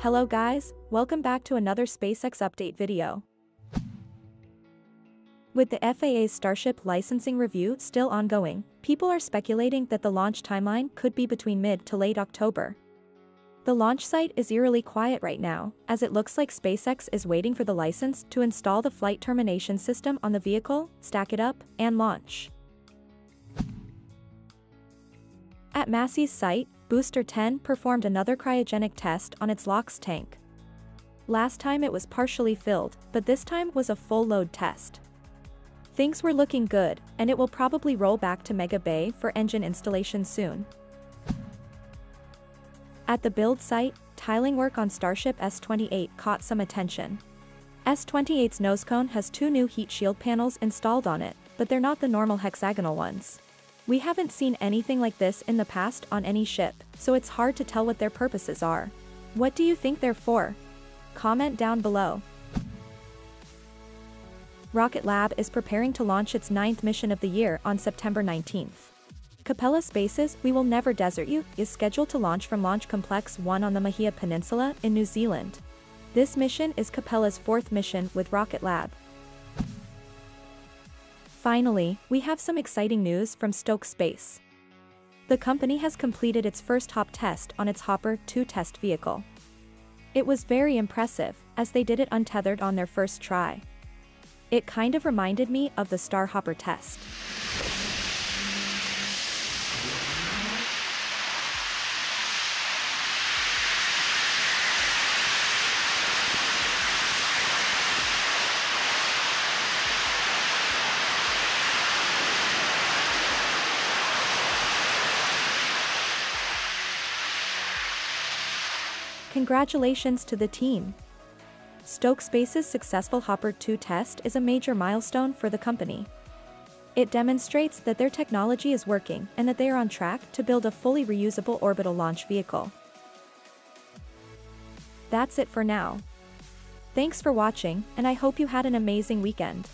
Hello guys, welcome back to another SpaceX update video. With the FAA's Starship licensing review still ongoing, people are speculating that the launch timeline could be between mid to late October. The launch site is eerily quiet right now, as it looks like SpaceX is waiting for the license to install the flight termination system on the vehicle, stack it up, and launch. At Massey's site, Booster 10 performed another cryogenic test on its LOX tank. Last time it was partially filled, but this time was a full load test. Things were looking good, and it will probably roll back to Mega Bay for engine installation soon. At the build site, tiling work on Starship S-28 caught some attention. S-28's nose cone has two new heat shield panels installed on it, but they're not the normal hexagonal ones. We haven't seen anything like this in the past on any ship, so it's hard to tell what their purposes are. What do you think they're for? Comment down below. Rocket Lab is preparing to launch its ninth mission of the year on September 19th. Capella Space's We Will Never Desert You is scheduled to launch from Launch Complex 1 on the Mahia Peninsula in New Zealand. This mission is Capella's fourth mission with Rocket Lab. Finally, we have some exciting news from Stoke Space. The company has completed its first hop test on its Hopper 2 test vehicle. It was very impressive, as they did it untethered on their first try. It kind of reminded me of the Starhopper test. Congratulations to the team. Stoke Space's successful Hopper 2 test is a major milestone for the company. It demonstrates that their technology is working and that they are on track to build a fully reusable orbital launch vehicle. That's it for now. Thanks for watching, and I hope you had an amazing weekend.